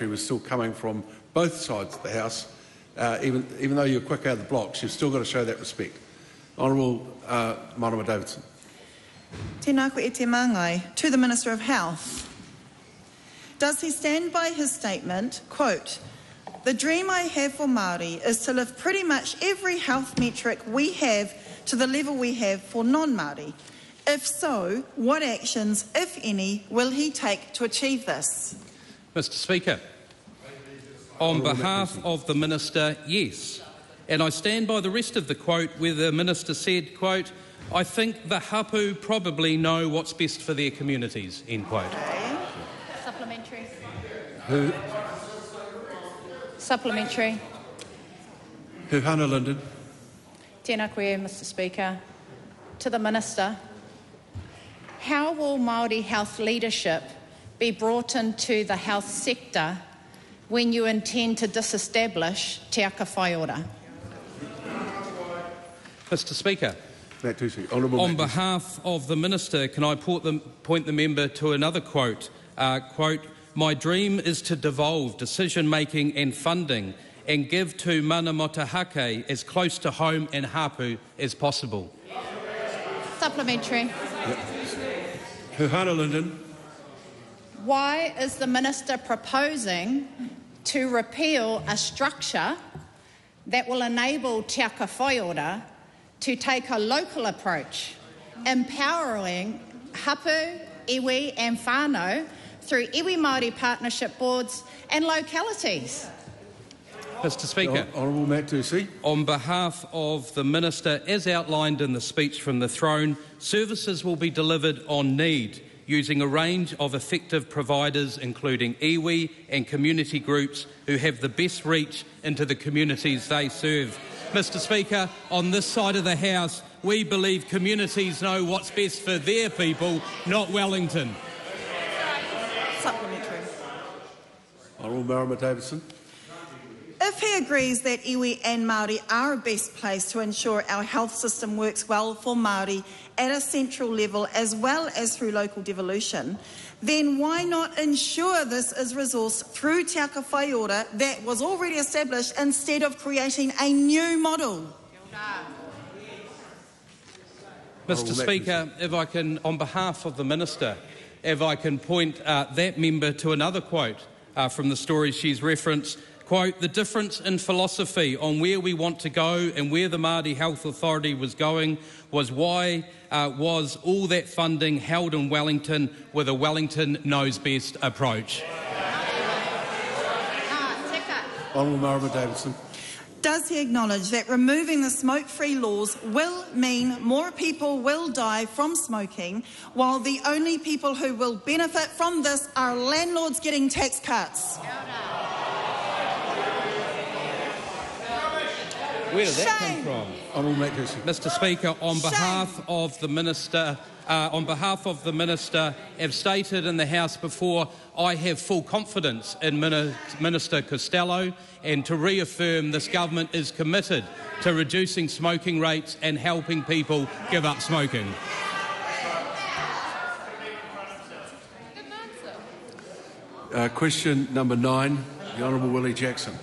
was still coming from both sides of the House. Uh, even, even though you're quick out of the blocks, you've still got to show that respect. Honourable uh, Davidson. Te. To the Minister of Health. Does he stand by his statement, quote, the dream I have for Māori is to lift pretty much every health metric we have to the level we have for non-Māori? If so, what actions, if any, will he take to achieve this? Mr Speaker, on behalf of the Minister, yes. And I stand by the rest of the quote where the Minister said, quote, I think the hapu probably know what's best for their communities, end quote. Supplementary. Who, Supplementary. Hūhana Lyndon. Tēnā koe, Mr Speaker. To the Minister, how will Māori health leadership be brought into the health sector when you intend to disestablish Te Aka Whai Ora? Mr Speaker, Honourable on behalf of the Minister, can I point the, point the member to another quote? Uh, quote, My dream is to devolve decision making and funding and give to Mana Motuhake as close to home and hapu as possible. Supplementary. Hūhana Lyndon. Why is the Minister proposing to repeal a structure that will enable Te Aka Whai to take a local approach, empowering hapu, iwi and whānau through iwi Māori partnership boards and localities? Mr Speaker. Honourable Matt Doocey. On behalf of the Minister, as outlined in the speech from the throne, services will be delivered on need using a range of effective providers, including iwi and community groups who have the best reach into the communities they serve. Mr Speaker, on this side of the House, we believe communities know what's best for their people, not Wellington. Supplementary. Honourable Marama Davidson. If he agrees that iwi and Māori are a best placed to ensure our health system works well for Māori at a central level as well as through local devolution, then why not ensure this is resourced through Te Aka Whai Ora that was already established instead of creating a new model? Mr Speaker, if I can, on behalf of the Minister, if I can point uh, that member to another quote uh, from the story she's referenced. Quote, the difference in philosophy on where we want to go and where the Māori Health Authority was going was why uh, was all that funding held in Wellington with a Wellington knows best approach. Honourable Marama Davidson. Does he acknowledge that removing the smoke free laws will mean more people will die from smoking, while the only people who will benefit from this are landlords getting tax cuts? Where did that come from? Honourable Matt Doocey. Mr Speaker, on Shame. behalf of the Minister, uh, on behalf of the Minister, have stated in the House before, I have full confidence in Mini- Minister Costello and to reaffirm this government is committed to reducing smoking rates and helping people give up smoking. Uh, question number nine. The Honourable Willie Jackson.